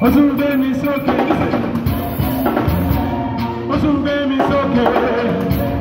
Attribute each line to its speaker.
Speaker 1: Osunbe mi soke, okay. mi soke.